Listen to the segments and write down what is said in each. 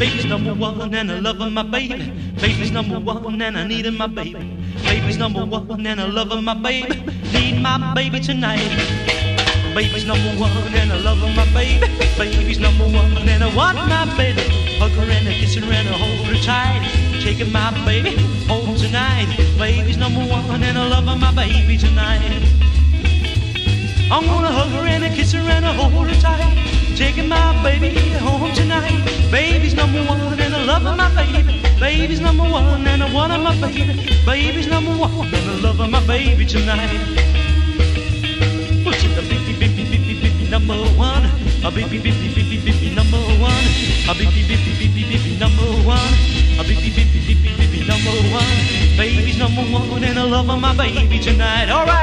Baby's number one and I love my baby. Baby's number one and I need my baby. Baby's number one and I love my baby. Need my baby tonight. Baby's number one and I love my baby. Baby's number one and I want my baby. Hug her and I kiss her and I hold her tight. Taking my baby home tonight. Baby's number one and I love my baby tonight. I'm gonna hug her and I kiss her and I hold her tight. Taking my baby home tonight. Baby's number one and I love of my baby. Baby's number one and I want my baby. Baby's number one and I love of my baby tonight. Push it, baby, baby, baby, baby, number one. A baby, baby, baby, baby, number one. A baby, baby, baby, baby, number one. A baby, baby, baby, baby, number one. Baby's number one and I love of my baby tonight. All right.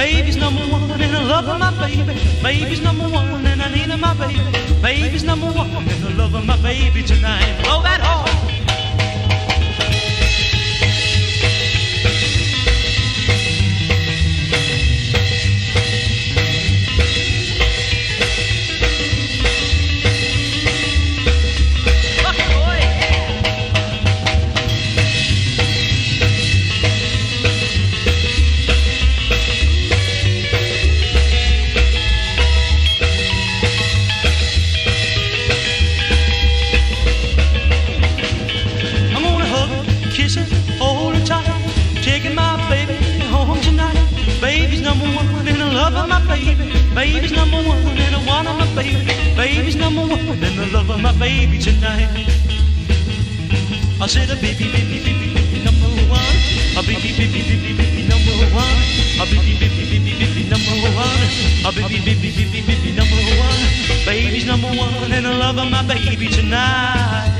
Baby's number one and I love of my baby. Baby's number one and I need my baby. Baby's number one and I love of my baby tonight. Blow that horn. Baby's number one and I want my baby. Baby's number one and I love my baby tonight. I said a baby, baby, baby, baby number one. A baby, baby, baby, baby number one. A baby, baby, baby, baby number one. A baby, baby, baby, baby number one. Baby's number one and I love my baby tonight.